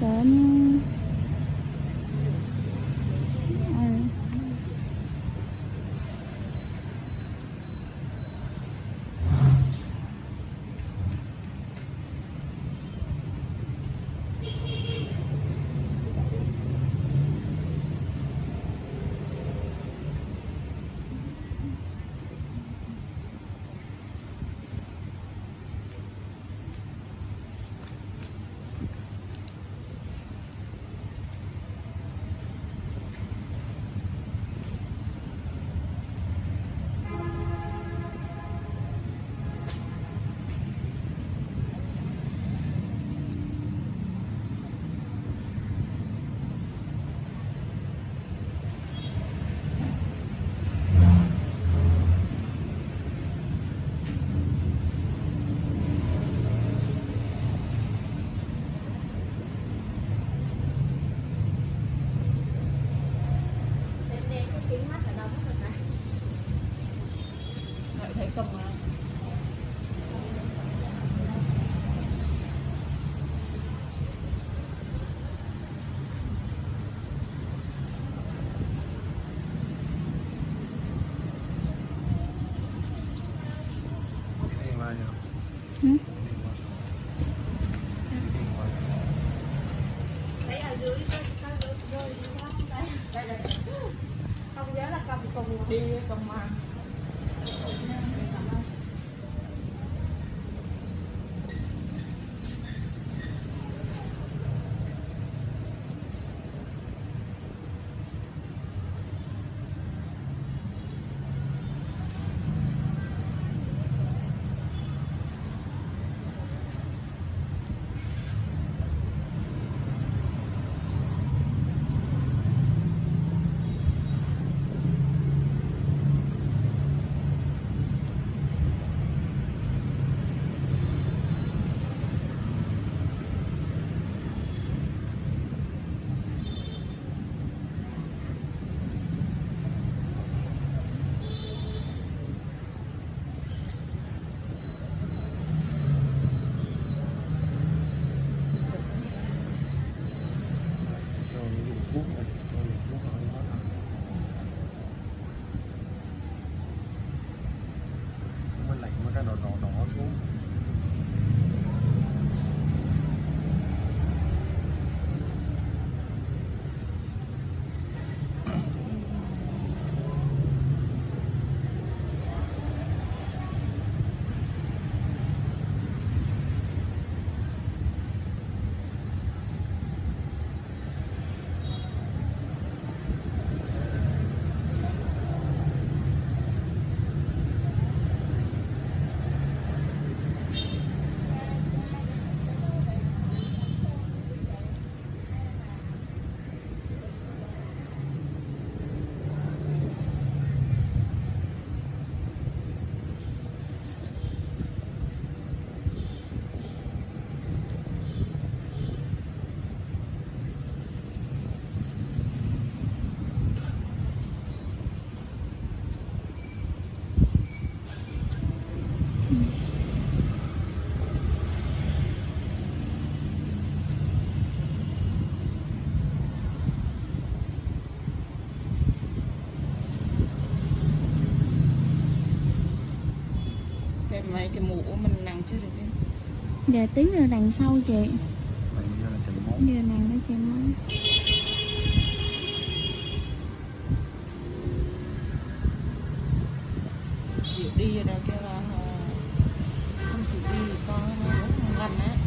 Cảm thể có rơi rơi đây? Đây đây. Không nhớ là cầm cùng Đi, cầm mà. Cái mũ của mình nặng chưa được em. giờ tí nữa đằng sau chị giờ là nàng nó chảy máu Chịu đi ở đây kêu là ờ, không chịu đi con nó bốn lần á.